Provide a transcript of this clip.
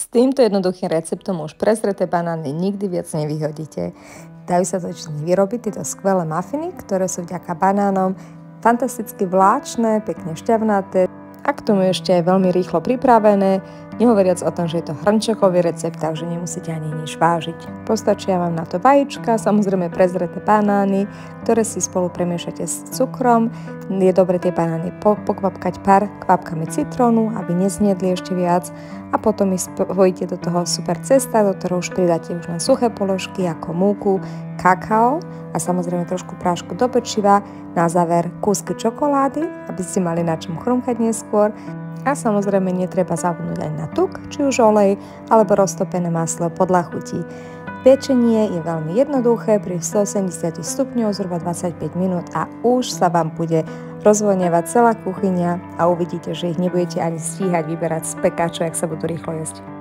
S týmto jednoduchým receptom už prezreté banány nikdy viac nevyhodíte. Dajú sa totiž vyrobiť tieto skvelé mafiny, ktoré sú vďaka banánom fantasticky vláčne, pekne šťavnaté, a k tomu ešte aj veľmi rýchlo pripravené, nehovoriac o tom, že je to hrnčekový recept, takže nemusíte ani nič vážiť. Postačia vám na to vajíčka, samozrejme prezreté banány, ktoré si spolu premiešate s cukrom. Je dobre tie banány pokvapkať pár kvapkami citrónu, aby nezniedli ešte viac a potom ich spojíte do toho super cesta, do ktorého už pridáte už len suché položky ako múku, kakao a samozrejme trošku prášku do pečiva, na záver kúsky čokolády, aby ste mali na čom chrumkať neskôr a samozrejme netreba zabudnúť aj na tuk, či už olej alebo roztopené maslo podľa chutí. Pečenie je veľmi jednoduché, pri 180 stupňov zhruba 25 minút a už sa vám bude rozvonievať celá kuchyňa a uvidíte, že ich nebudete ani stíhať vyberať z pekáčov, ak sa budú rýchlo jesť.